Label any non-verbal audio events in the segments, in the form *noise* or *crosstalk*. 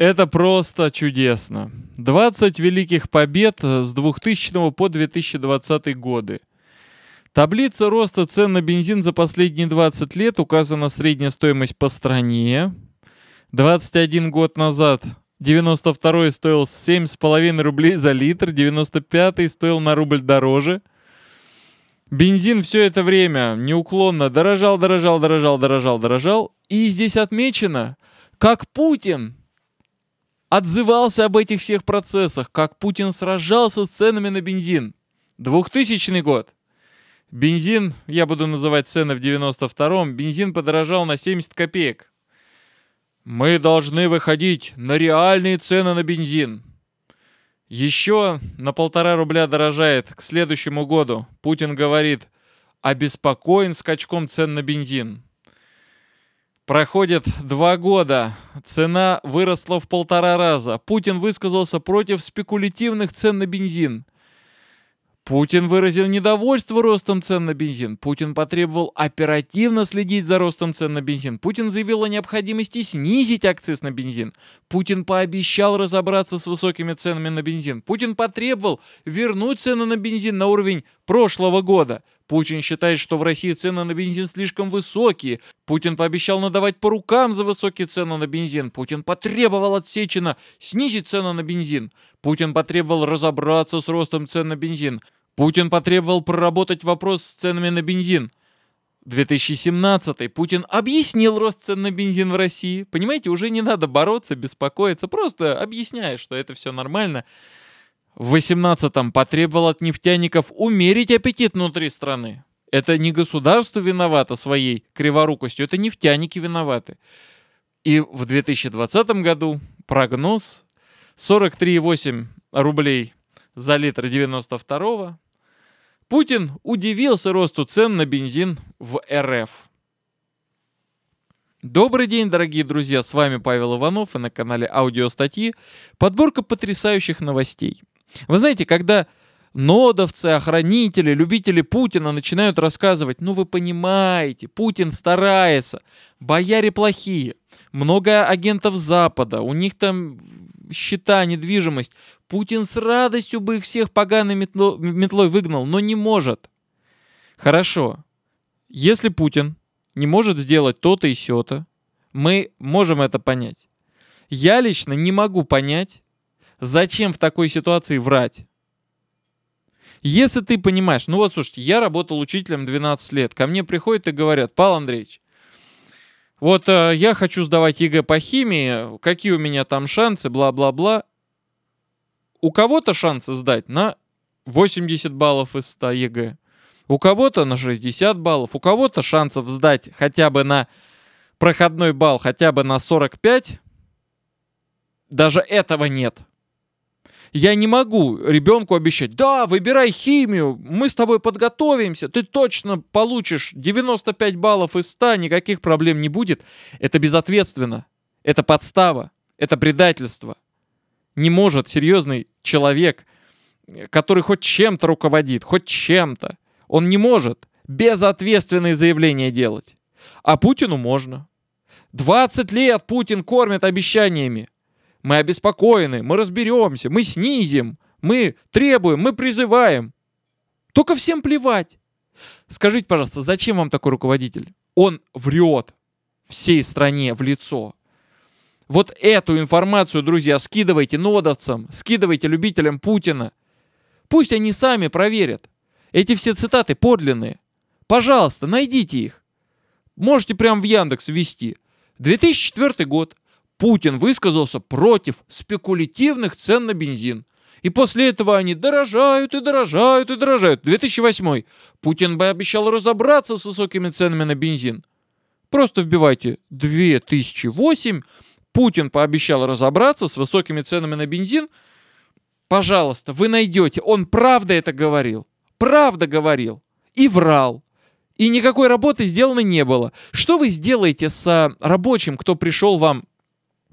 Это просто чудесно. 20 великих побед с 2000 по 2020 годы. Таблица роста цен на бензин за последние 20 лет указана средняя стоимость по стране. 21 год назад 92 стоил 7,5 рублей за литр, 95 стоил на рубль дороже. Бензин все это время неуклонно дорожал, дорожал, дорожал, дорожал, дорожал. И здесь отмечено, как Путин отзывался об этих всех процессах, как Путин сражался с ценами на бензин. 2000 год. Бензин, я буду называть цены в 92-м, бензин подорожал на 70 копеек. Мы должны выходить на реальные цены на бензин. Еще на полтора рубля дорожает к следующему году. Путин говорит, обеспокоен скачком цен на бензин. Проходит два года, цена выросла в полтора раза. Путин высказался против спекулятивных цен на бензин. Путин выразил недовольство ростом цен на бензин. Путин потребовал оперативно следить за ростом цен на бензин. Путин заявил о необходимости снизить акциз на бензин. Путин пообещал разобраться с высокими ценами на бензин. Путин потребовал вернуть цены на бензин на уровень прошлого года. Путин считает, что в России цены на бензин слишком высокие. Путин пообещал надавать по рукам за высокие цены на бензин. Путин потребовал от Сечина снизить цены на бензин. Путин потребовал разобраться с ростом цен на бензин. Путин потребовал проработать вопрос с ценами на бензин. 2017 Путин объяснил рост цен на бензин в России. Понимаете, уже не надо бороться, беспокоиться, просто объясняя, что это все нормально. В 18-м потребовал от нефтяников умерить аппетит внутри страны. Это не государство виновато своей криворукостью, это нефтяники виноваты. И в 2020 году прогноз 43,8 рублей за литр 92-го Путин удивился росту цен на бензин в РФ. Добрый день, дорогие друзья, с вами Павел Иванов и на канале Аудиостатьи подборка потрясающих новостей. Вы знаете, когда нодовцы, охранители, любители Путина начинают рассказывать, ну вы понимаете, Путин старается, бояре плохие, много агентов Запада, у них там счета, недвижимость. Путин с радостью бы их всех поганой метло, метлой выгнал, но не может. Хорошо. Если Путин не может сделать то-то и сё-то, мы можем это понять. Я лично не могу понять, зачем в такой ситуации врать. Если ты понимаешь, ну вот слушайте, я работал учителем 12 лет, ко мне приходят и говорят, Павел Андреевич, вот э, я хочу сдавать ЕГЭ по химии, какие у меня там шансы, бла-бла-бла. У кого-то шансы сдать на 80 баллов из 100 ЕГЭ, у кого-то на 60 баллов, у кого-то шансов сдать хотя бы на проходной балл, хотя бы на 45. Даже этого нет. Я не могу ребенку обещать, да, выбирай химию, мы с тобой подготовимся, ты точно получишь 95 баллов из 100, никаких проблем не будет. Это безответственно, это подстава, это предательство. Не может серьезный человек, который хоть чем-то руководит, хоть чем-то, он не может безответственные заявления делать. А Путину можно. 20 лет Путин кормит обещаниями. Мы обеспокоены, мы разберемся, мы снизим, мы требуем, мы призываем. Только всем плевать. Скажите, пожалуйста, зачем вам такой руководитель? Он врет всей стране в лицо. Вот эту информацию, друзья, скидывайте нодовцам, скидывайте любителям Путина. Пусть они сами проверят. Эти все цитаты подлинные. Пожалуйста, найдите их. Можете прямо в Яндекс ввести. 2004 год. Путин высказался против спекулятивных цен на бензин. И после этого они дорожают и дорожают и дорожают. 2008. Путин бы обещал разобраться с высокими ценами на бензин. Просто вбивайте 2008. Путин пообещал разобраться с высокими ценами на бензин. Пожалуйста, вы найдете. Он правда это говорил. Правда говорил. И врал. И никакой работы сделано не было. Что вы сделаете с рабочим, кто пришел вам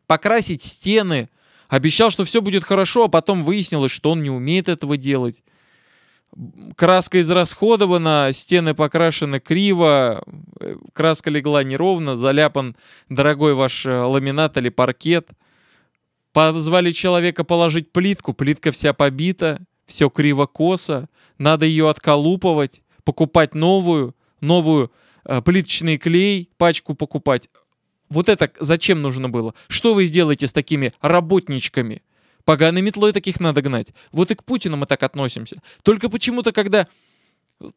покрасить стены. Обещал, что все будет хорошо, а потом выяснилось, что он не умеет этого делать. Краска израсходована, стены покрашены криво, э, краска легла неровно, заляпан дорогой ваш э, ламинат или паркет. Позвали человека положить плитку, плитка вся побита, все криво-косо, надо ее отколупывать, покупать новую, новую э, плиточный клей, пачку покупать. Вот это зачем нужно было? Что вы сделаете с такими работничками? Поганой метлой таких надо гнать. Вот и к Путину мы так относимся. Только почему-то, когда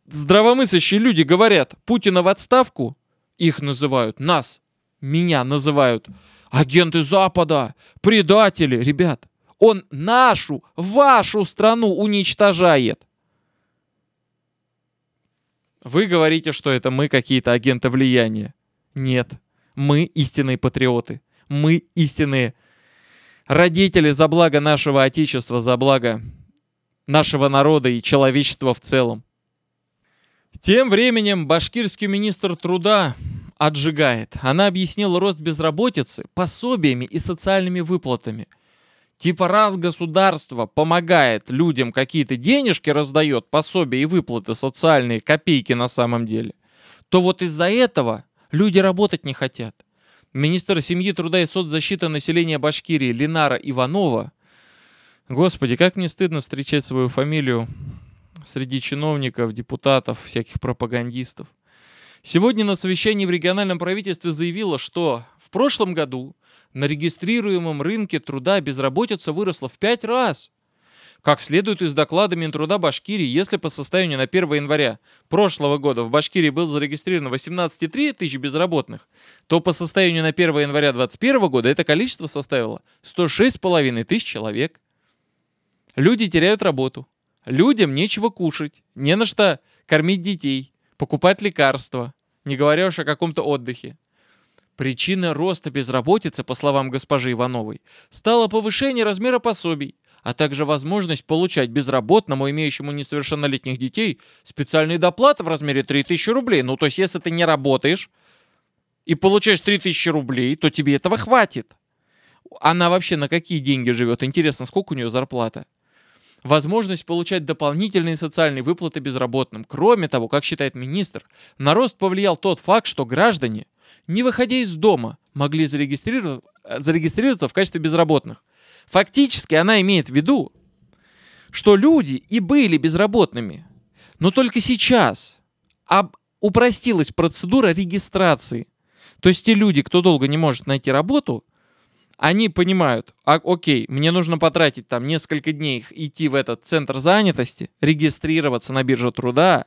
здравомыслящие люди говорят Путина в отставку, их называют, нас, меня называют агенты Запада, предатели. Ребят, он нашу, вашу страну уничтожает. Вы говорите, что это мы какие-то агенты влияния. Нет, мы истинные патриоты. Мы истинные родители за благо нашего Отечества, за благо нашего народа и человечества в целом. Тем временем башкирский министр труда отжигает. Она объяснила рост безработицы пособиями и социальными выплатами. Типа раз государство помогает людям какие-то денежки раздает, пособия и выплаты социальные, копейки на самом деле, то вот из-за этого люди работать не хотят. Министр семьи, труда и соцзащиты населения Башкирии Ленара Иванова. Господи, как мне стыдно встречать свою фамилию среди чиновников, депутатов, всяких пропагандистов. Сегодня на совещании в региональном правительстве заявила, что в прошлом году на регистрируемом рынке труда безработица выросла в 5 раз. Как следует из доклада Минтруда Башкирии, если по состоянию на 1 января прошлого года в Башкирии был зарегистрировано 18,3 тысяч безработных, то по состоянию на 1 января 2021 года это количество составило 106,5 тысяч человек. Люди теряют работу. Людям нечего кушать, не на что кормить детей, покупать лекарства, не говоря уж о каком-то отдыхе. Причина роста безработицы, по словам госпожи Ивановой, стало повышение размера пособий, а также возможность получать безработному, имеющему несовершеннолетних детей, специальные доплаты в размере 3000 рублей. Ну, то есть, если ты не работаешь и получаешь 3000 рублей, то тебе этого хватит. Она вообще на какие деньги живет? Интересно, сколько у нее зарплата? возможность получать дополнительные социальные выплаты безработным. Кроме того, как считает министр, на рост повлиял тот факт, что граждане, не выходя из дома, могли зарегистрироваться, в качестве безработных. Фактически она имеет в виду, что люди и были безработными, но только сейчас об, упростилась процедура регистрации. То есть те люди, кто долго не может найти работу, они понимают, а, окей, мне нужно потратить там несколько дней, идти в этот центр занятости, регистрироваться на бирже труда,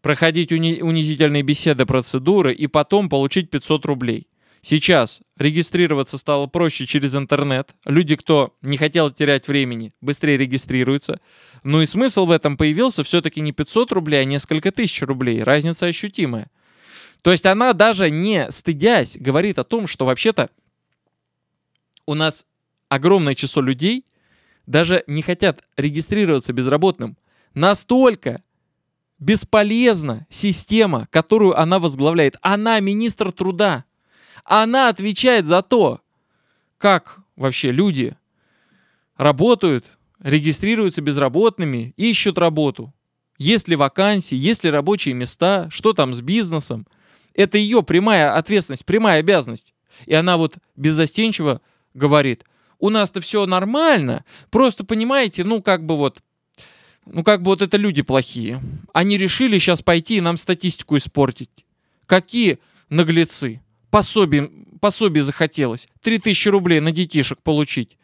проходить уни- унизительные беседы, процедуры и потом получить 500 рублей. Сейчас регистрироваться стало проще через интернет. Люди, кто не хотел терять времени, быстрее регистрируются. Ну и смысл в этом появился все-таки не 500 рублей, а несколько тысяч рублей. Разница ощутимая. То есть она даже не стыдясь говорит о том, что вообще-то у нас огромное число людей даже не хотят регистрироваться безработным. Настолько бесполезна система, которую она возглавляет. Она министр труда. Она отвечает за то, как вообще люди работают, регистрируются безработными, ищут работу. Есть ли вакансии, есть ли рабочие места, что там с бизнесом. Это ее прямая ответственность, прямая обязанность. И она вот беззастенчиво говорит, у нас-то все нормально, просто понимаете, ну как бы вот, ну как бы вот это люди плохие. Они решили сейчас пойти и нам статистику испортить. Какие наглецы. Пособие, пособие захотелось. 3000 рублей на детишек получить.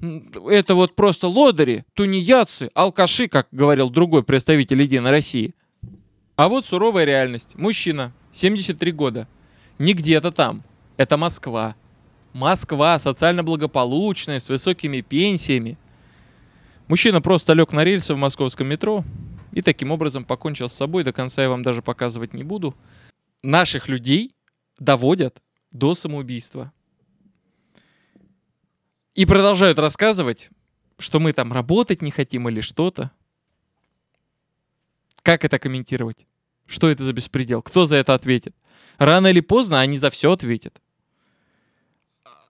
Это вот просто лодыри, тунеядцы, алкаши, как говорил другой представитель Единой России. А вот суровая реальность. Мужчина, 73 года. Не где-то там. Это Москва. Москва, социально благополучная, с высокими пенсиями. Мужчина просто лег на рельсы в московском метро и таким образом покончил с собой. До конца я вам даже показывать не буду. Наших людей доводят до самоубийства. И продолжают рассказывать, что мы там работать не хотим или что-то. Как это комментировать? Что это за беспредел? Кто за это ответит? Рано или поздно они за все ответят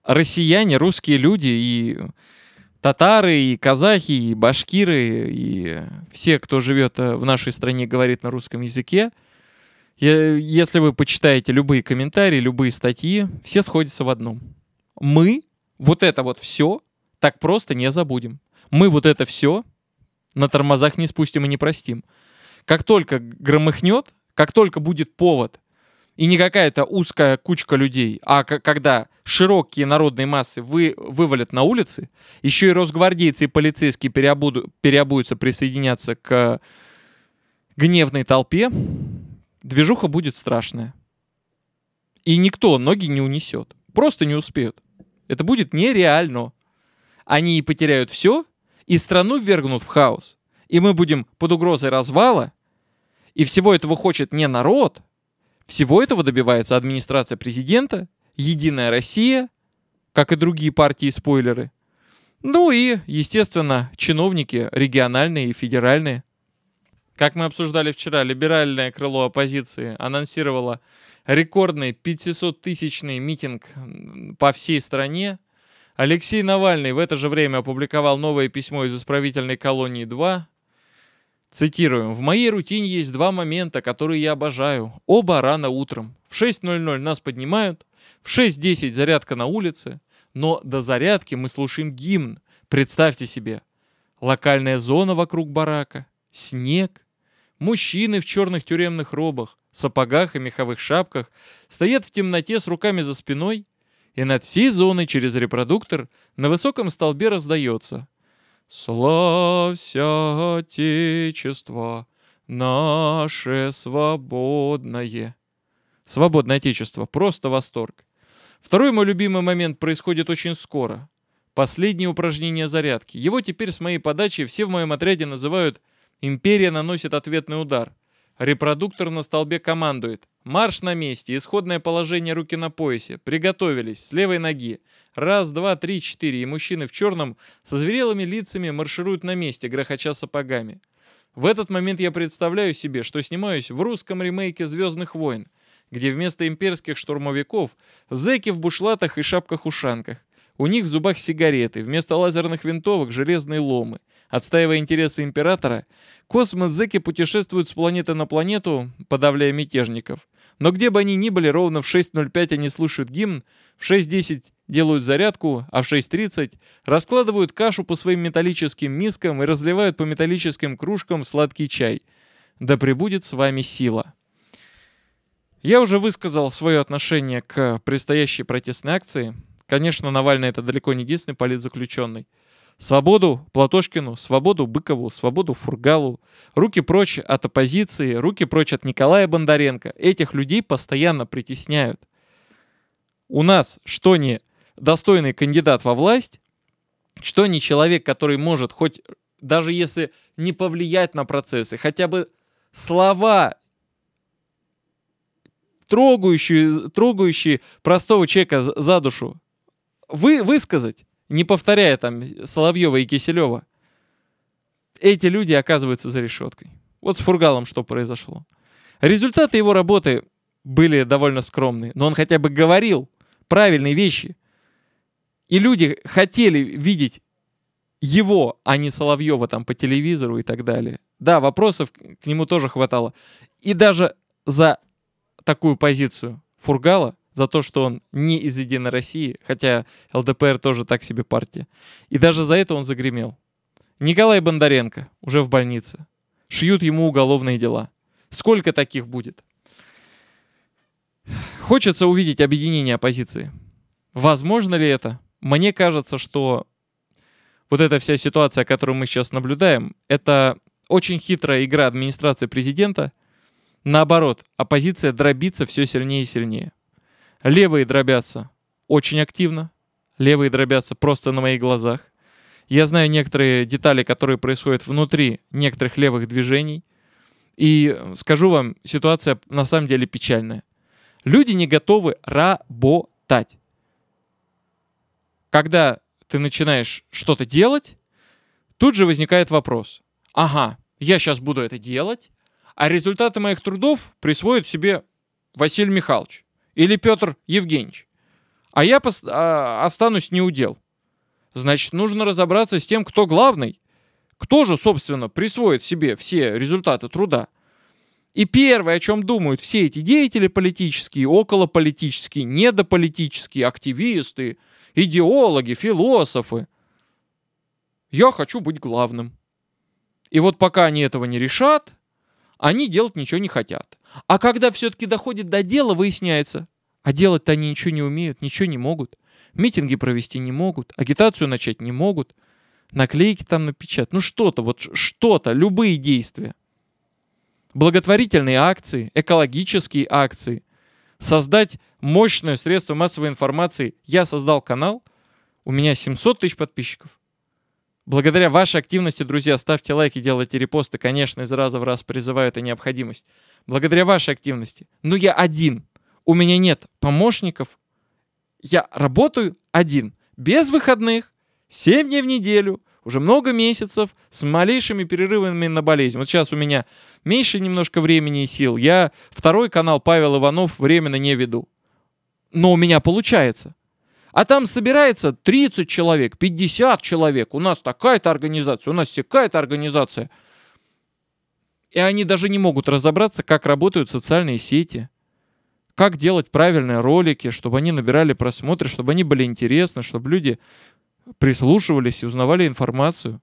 россияне, русские люди и татары, и казахи, и башкиры, и все, кто живет э, в нашей стране, говорит на русском языке. Если вы почитаете любые комментарии, любые статьи, все сходятся в одном. Мы вот это вот все так просто не забудем. Мы вот это все на тормозах не спустим и не простим. Как только громыхнет, как только будет повод, и не какая-то узкая кучка людей, а когда широкие народные массы вы, вывалят на улицы, еще и росгвардейцы и полицейские переобуду, переобуются присоединяться к гневной толпе, движуха будет страшная. И никто ноги не унесет. Просто не успеют. Это будет нереально. Они и потеряют все, и страну ввергнут в хаос. И мы будем под угрозой развала. И всего этого хочет не народ. Всего этого добивается администрация президента, Единая Россия, как и другие партии-спойлеры. Ну и, естественно, чиновники региональные и федеральные. Как мы обсуждали вчера, либеральное крыло оппозиции анонсировало рекордный 500-тысячный митинг по всей стране. Алексей Навальный в это же время опубликовал новое письмо из исправительной колонии 2. Цитирую. «В моей рутине есть два момента, которые я обожаю. Оба рано утром. В 6.00 нас поднимают, в 6.10 зарядка на улице, но до зарядки мы слушаем гимн. Представьте себе. Локальная зона вокруг барака, снег, Мужчины в черных тюремных робах, сапогах и меховых шапках стоят в темноте с руками за спиной, и над всей зоной через репродуктор на высоком столбе раздается «Славься, Отечество, наше свободное». Свободное Отечество, просто восторг. Второй мой любимый момент происходит очень скоро. Последнее упражнение зарядки. Его теперь с моей подачи все в моем отряде называют Империя наносит ответный удар. Репродуктор на столбе командует. Марш на месте, исходное положение руки на поясе. Приготовились, с левой ноги. Раз, два, три, четыре. И мужчины в черном со зверелыми лицами маршируют на месте, грохоча сапогами. В этот момент я представляю себе, что снимаюсь в русском ремейке «Звездных войн», где вместо имперских штурмовиков зэки в бушлатах и шапках-ушанках. У них в зубах сигареты, вместо лазерных винтовок железные ломы. Отстаивая интересы императора, космозеки путешествуют с планеты на планету, подавляя мятежников. Но где бы они ни были, ровно в 6.05 они слушают гимн, в 6.10 делают зарядку, а в 6.30 раскладывают кашу по своим металлическим мискам и разливают по металлическим кружкам сладкий чай. Да пребудет с вами сила. Я уже высказал свое отношение к предстоящей протестной акции. Конечно, Навальный это далеко не единственный политзаключенный. Свободу Платошкину, свободу Быкову, свободу Фургалу. Руки прочь от оппозиции, руки прочь от Николая Бондаренко. Этих людей постоянно притесняют. У нас что не достойный кандидат во власть, что не человек, который может хоть, даже если не повлиять на процессы, хотя бы слова трогающие, трогающие простого человека за душу вы, высказать не повторяя там Соловьева и Киселева, эти люди оказываются за решеткой. Вот с Фургалом что произошло. Результаты его работы были довольно скромные, но он хотя бы говорил правильные вещи. И люди хотели видеть его, а не Соловьева там по телевизору и так далее. Да, вопросов к нему тоже хватало. И даже за такую позицию Фургала за то, что он не из Единой России, хотя ЛДПР тоже так себе партия. И даже за это он загремел. Николай Бондаренко уже в больнице. Шьют ему уголовные дела. Сколько таких будет? Хочется увидеть объединение оппозиции. Возможно ли это? Мне кажется, что вот эта вся ситуация, которую мы сейчас наблюдаем, это очень хитрая игра администрации президента. Наоборот, оппозиция дробится все сильнее и сильнее. Левые дробятся очень активно. Левые дробятся просто на моих глазах. Я знаю некоторые детали, которые происходят внутри некоторых левых движений. И скажу вам, ситуация на самом деле печальная. Люди не готовы работать. Когда ты начинаешь что-то делать, тут же возникает вопрос. Ага, я сейчас буду это делать, а результаты моих трудов присвоит себе Василий Михайлович или Петр Евгеньевич. А я пос- а, останусь неудел. Значит, нужно разобраться с тем, кто главный. Кто же, собственно, присвоит себе все результаты труда. И первое, о чем думают все эти деятели политические, околополитические, недополитические, активисты идеологи, философы. Я хочу быть главным. И вот пока они этого не решат, они делать ничего не хотят. А когда все-таки доходит до дела, выясняется, а делать-то они ничего не умеют, ничего не могут. Митинги провести не могут, агитацию начать не могут, наклейки там напечатать. Ну что-то, вот что-то, любые действия. Благотворительные акции, экологические акции. Создать мощное средство массовой информации. Я создал канал, у меня 700 тысяч подписчиков. Благодаря вашей активности, друзья, ставьте лайки, делайте репосты. Конечно, из раза в раз призываю, это необходимость. Благодаря вашей активности. Но я один. У меня нет помощников. Я работаю один. Без выходных. 7 дней в неделю. Уже много месяцев с малейшими перерывами на болезнь. Вот сейчас у меня меньше немножко времени и сил. Я второй канал Павел Иванов временно не веду. Но у меня получается. А там собирается 30 человек, 50 человек. У нас такая-то организация, у нас такая-то организация. И они даже не могут разобраться, как работают социальные сети. Как делать правильные ролики, чтобы они набирали просмотры, чтобы они были интересны, чтобы люди прислушивались и узнавали информацию.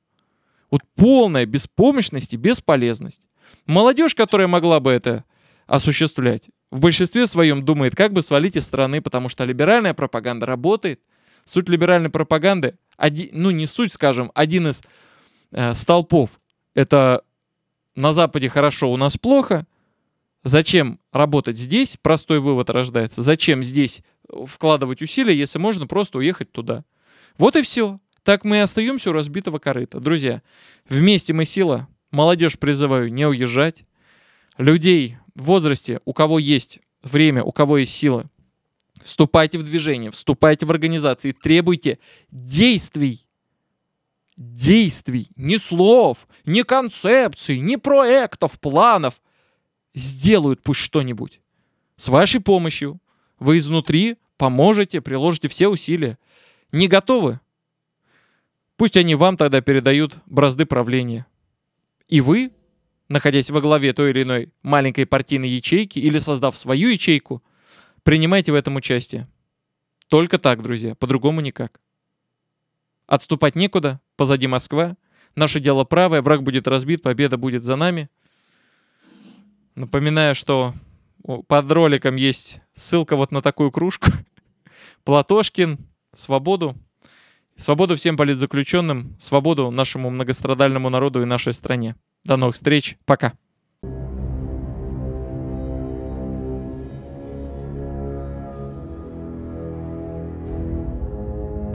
Вот полная беспомощность и бесполезность. Молодежь, которая могла бы это осуществлять, в большинстве своем думает, как бы свалить из страны, потому что либеральная пропаганда работает. Суть либеральной пропаганды, один, ну не суть, скажем, один из э, столпов, это на Западе хорошо, у нас плохо. Зачем работать здесь? Простой вывод рождается. Зачем здесь вкладывать усилия, если можно просто уехать туда? Вот и все. Так мы и остаемся у разбитого корыта. Друзья, вместе мы сила. Молодежь призываю не уезжать. Людей в возрасте, у кого есть время, у кого есть сила, вступайте в движение, вступайте в организации, требуйте действий. Действий, не слов, не концепций, не проектов, планов. Сделают пусть что-нибудь. С вашей помощью вы изнутри поможете, приложите все усилия. Не готовы? Пусть они вам тогда передают бразды правления. И вы находясь во главе той или иной маленькой партийной ячейки или создав свою ячейку, принимайте в этом участие. Только так, друзья, по-другому никак. Отступать некуда, позади Москва. Наше дело правое, враг будет разбит, победа будет за нами. Напоминаю, что под роликом есть ссылка вот на такую кружку. *laughs* Платошкин, свободу. Свободу всем политзаключенным, свободу нашему многострадальному народу и нашей стране. До новых встреч. Пока.